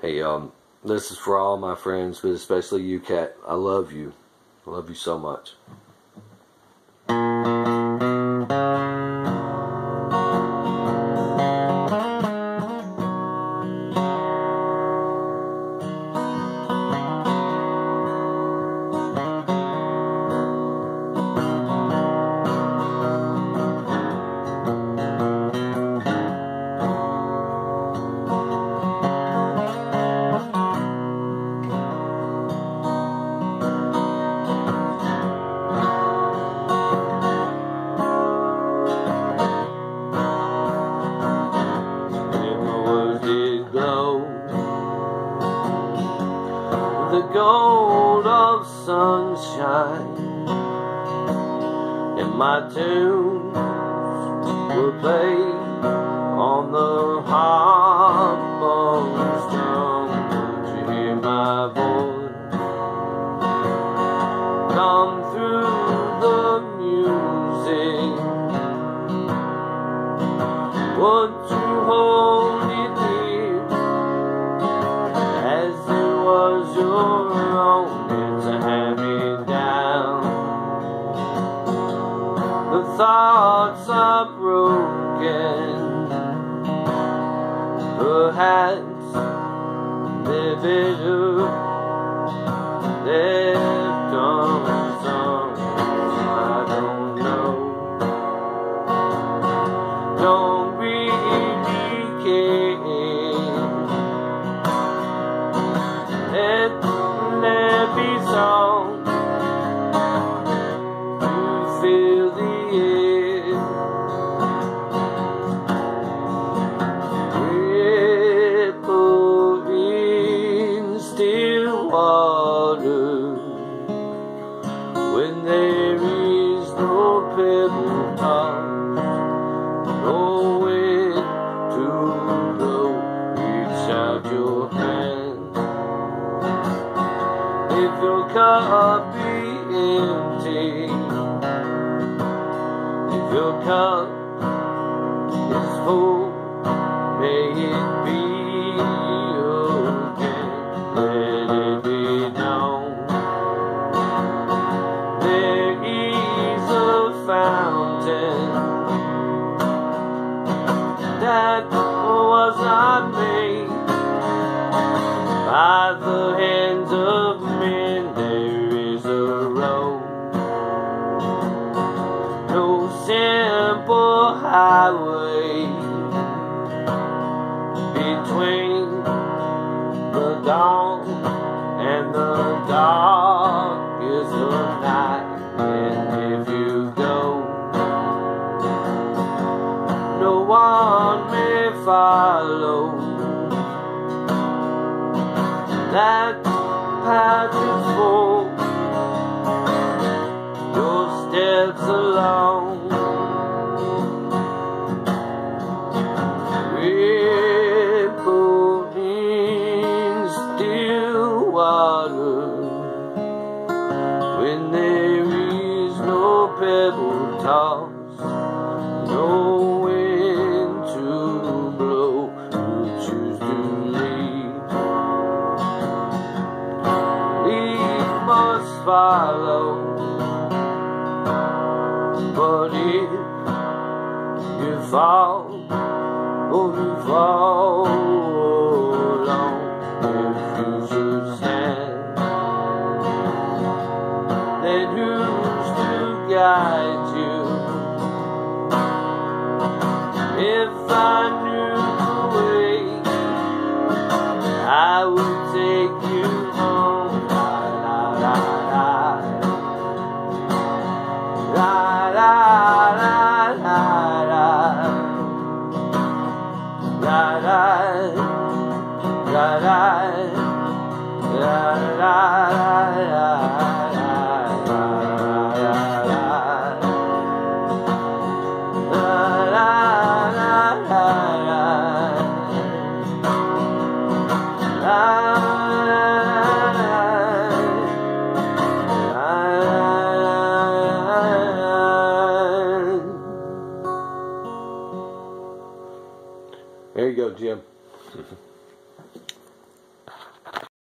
Hey, um, this is for all my friends, but especially you, Kat. I love you. I love you so much. The gold of sunshine, and my tunes were played on the harp strum. Would you hear my voice come through the music? Would you hold hearts are broken. Perhaps their vision, their water when there is no pebble top no when to blow. Reach out your hand. If your cup be empty, if your cup is full, may it be by the hands of men. There is a road, no simple highway between the dawn and the dark follow. That path is full, your steps alone. Ripple in still water when there is no pebble toss, follow. But if you fall, oh, you fall alone. If you should stand then who's to guide There you go, Jim.